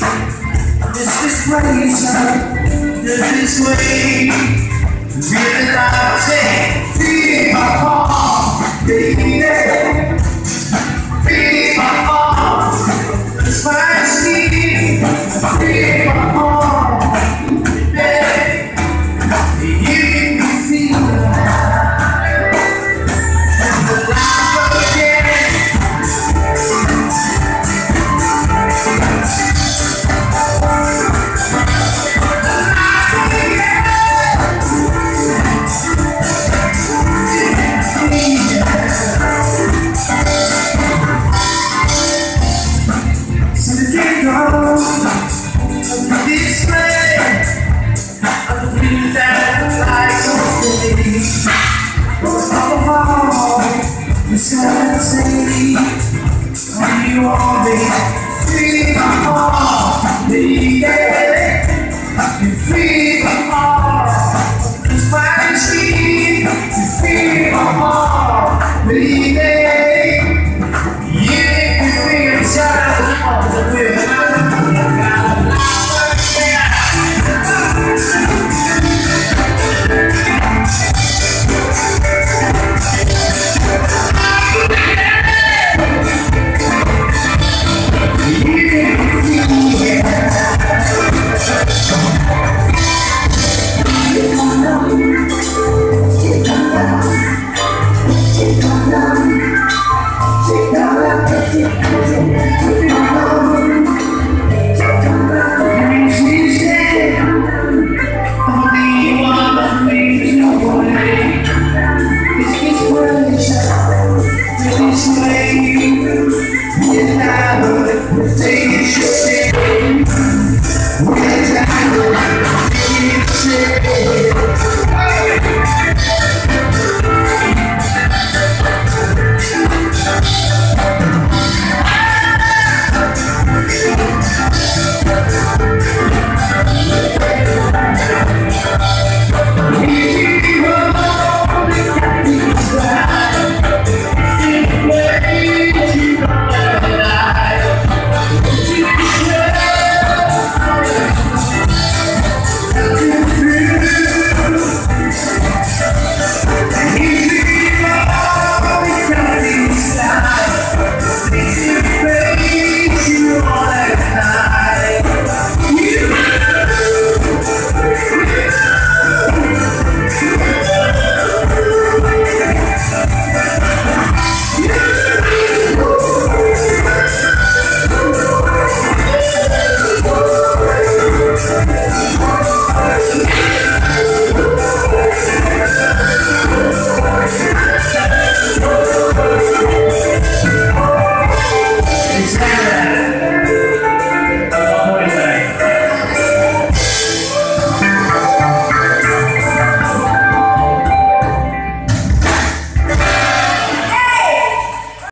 It's this way, son. It's this way. days Oh, it's gonna take When you are